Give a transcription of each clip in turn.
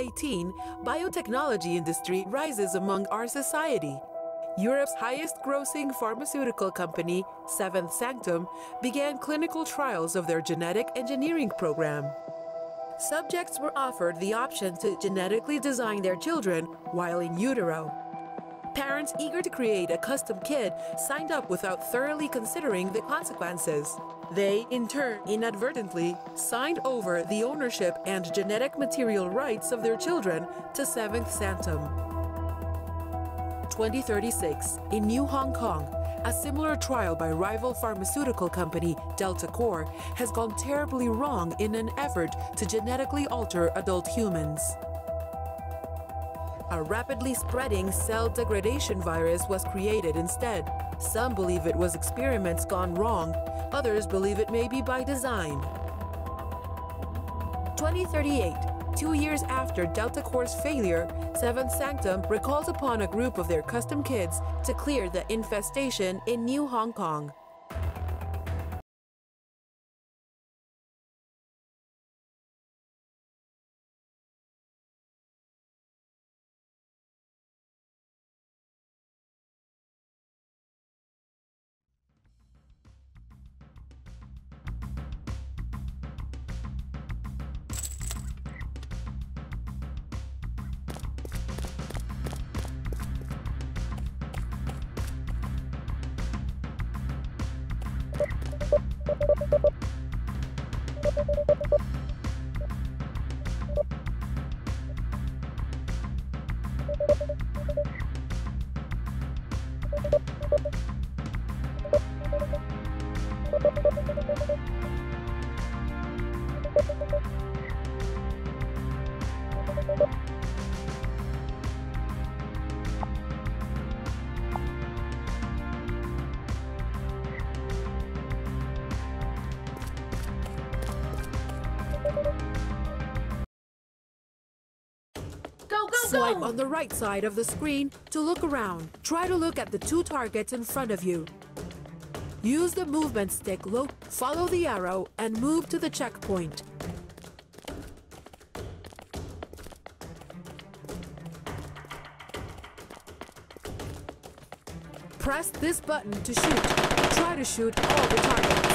2018, biotechnology industry rises among our society. Europe's highest grossing pharmaceutical company, Seventh Sanctum, began clinical trials of their genetic engineering program. Subjects were offered the option to genetically design their children while in utero. Parents eager to create a custom kid signed up without thoroughly considering the consequences. They, in turn, inadvertently signed over the ownership and genetic material rights of their children to Seventh Sanctum. 2036, in New Hong Kong, a similar trial by rival pharmaceutical company Delta Core has gone terribly wrong in an effort to genetically alter adult humans. A rapidly spreading cell degradation virus was created instead. Some believe it was experiments gone wrong, others believe it may be by design. 2038, two years after Delta Core's failure, Seventh Sanctum recalls upon a group of their custom kids to clear the infestation in New Hong Kong. Go, go, Swipe go! on the right side of the screen to look around. Try to look at the two targets in front of you. Use the movement stick, lo- follow the arrow, and move to the checkpoint. Press this button to shoot. Try to shoot all the targets.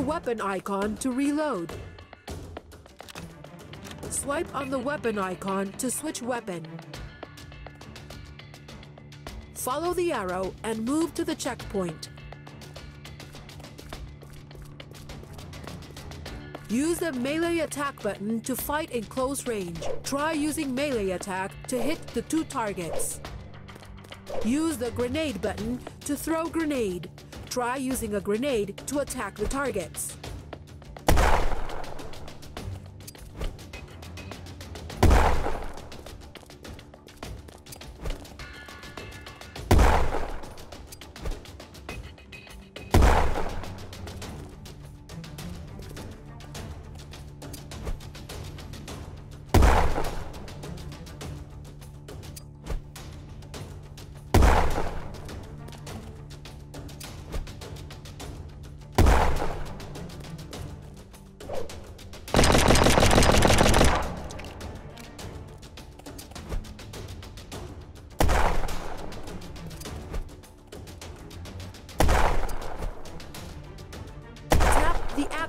The weapon icon to reload. Swipe on the weapon icon to switch weapon. Follow the arrow and move to the checkpoint. Use the melee attack button to fight in close range. Try using melee attack to hit the two targets. Use the grenade button to throw grenade. Try using a grenade to attack the targets.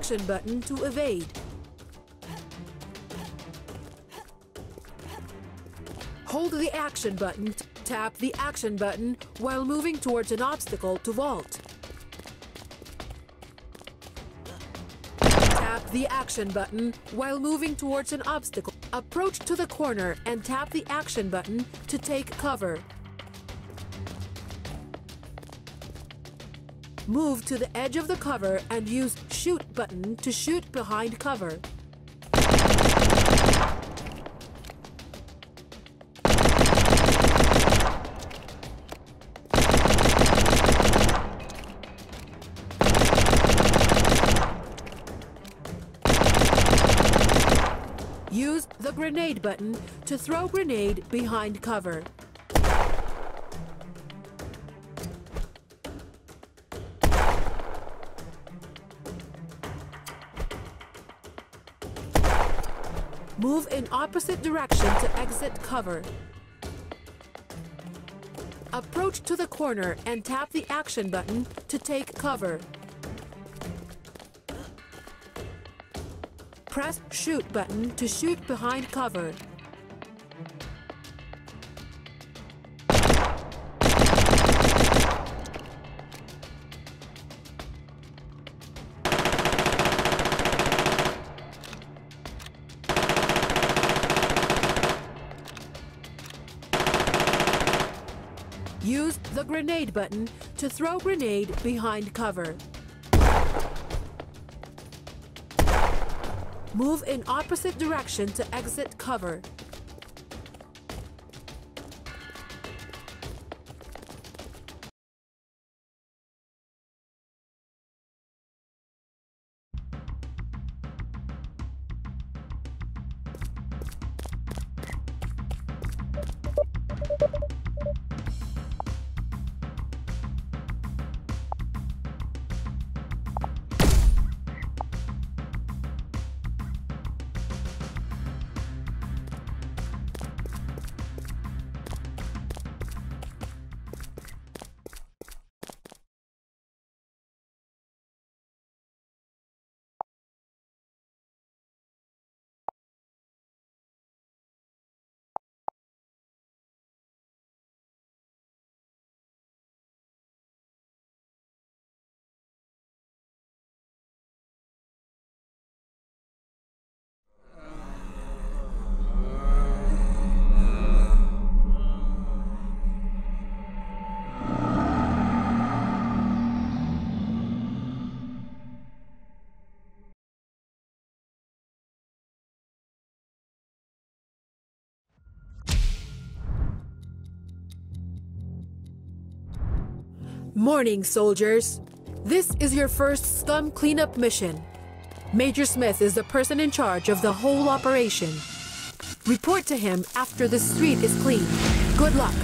Action button to evade. Hold the action button. Tap the action button while moving towards an obstacle to vault. Tap the action button while moving towards an obstacle. Approach to the corner and tap the action button to take cover. Move to the edge of the cover and use shoot button to shoot behind cover. Use the grenade button to throw grenade behind cover. Move in opposite direction to exit cover. Approach to the corner and tap the action button to take cover. Press shoot button to shoot behind cover. Grenade button to throw grenade behind cover. Move in opposite direction to exit cover. Morning, soldiers. This is your first scum cleanup mission. Major Smith is the person in charge of the whole operation. Report to him after the street is clean. Good luck.